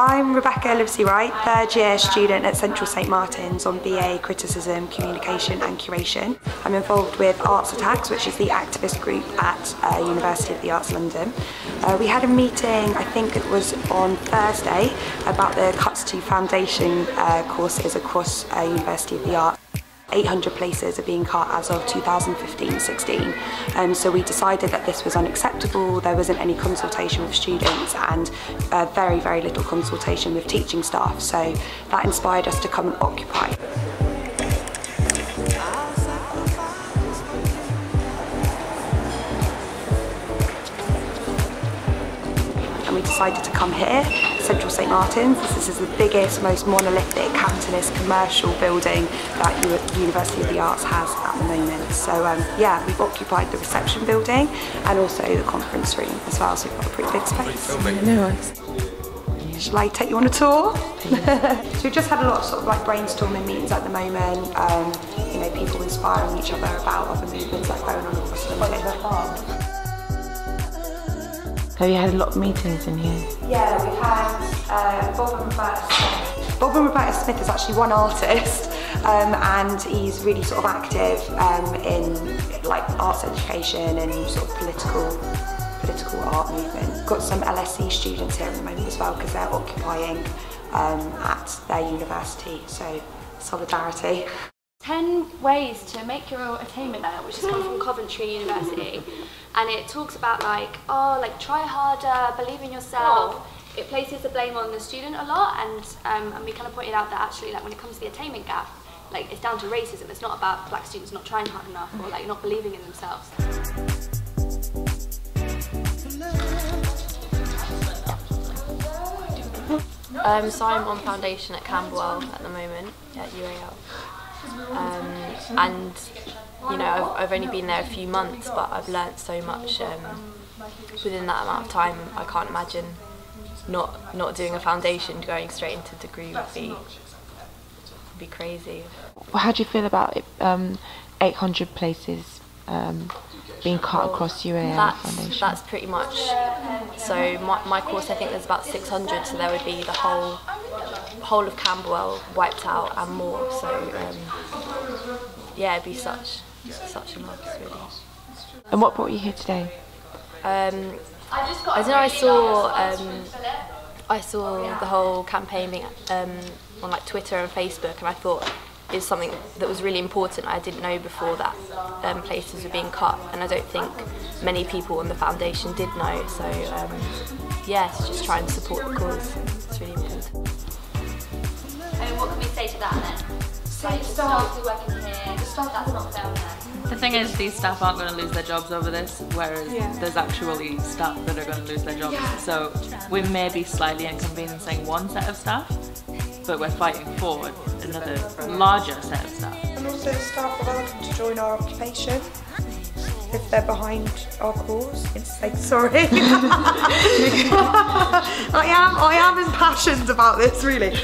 I'm Rebecca Livesey Wright, third year student at Central St Martin's on BA Criticism, Communication and Curation. I'm involved with Arts Attacks, which is the activist group at uh, University of the Arts London. Uh, we had a meeting, I think it was on Thursday, about the Cuts to Foundation uh, courses across uh, University of the Arts. 800 places are being cut as of 2015-16 um, so we decided that this was unacceptable. There wasn't any consultation with students and uh, very very little consultation with teaching staff. So that inspired us to come and occupy. And we decided to come here, Central St Martin's. This is the biggest, most monolithic capitalist commercial building that the University of the Arts has at the moment. So um, yeah, we've occupied the reception building and also the conference room as well, so we've got a pretty big space. No Shall I take you on a tour? so we've just had a lot of sort of like brainstorming meetings at the moment. Um, you know, people inspiring each other about other movements like going on across the world. Have you had a lot of meetings in here? Yeah, we've had uh, Bob and Roberta Smith. Bob and Roberta Smith is actually one artist um, and he's really sort of active um, in like arts education and sort of political political art movement. Got some LSE students here at the moment as well because they're occupying um, at their university, so solidarity. 10 ways to make your attainment there, which has come from Coventry University. And it talks about like, oh, like try harder, believe in yourself. It places the blame on the student a lot and, um, and we kind of pointed out that actually like when it comes to the attainment gap, like it's down to racism. It's not about black students not trying hard enough or like not believing in themselves. Um, so I'm on foundation at Camberwell at the moment, at UAL. Um, and you know, I've, I've, only been there a few months, but I've learnt so much um, within that amount of time. I can't imagine not not doing a foundation, going straight into degree would be would be crazy. How do you feel about it, um, 800 places um, being cut well, across UAL that's, Foundation? That's pretty much. So my, my course, I think there's about 600, so there would be the whole whole of Camberwell wiped out and more. So um, yeah, it'd be such such a loss, really. And what brought you here today? Um, I don't know. I saw um, I saw the whole campaign being um, on like Twitter and Facebook, and I thought is something that was really important. I didn't know before that um, places were being cut, and I don't think many people on the foundation did know. So um, yes, just try and support the cause. What can we say to that then? Like, staff working here, the staff not down there. The thing is, these staff aren't going to lose their jobs over this, whereas yeah. there's actually staff that are going to lose their jobs. Yeah. So we may be slightly inconveniencing one set of staff, but we're fighting for another larger set of staff. And also staff are welcome to join our occupation if they're behind our cause. It's like, sorry. I am, I am impassioned about this, really.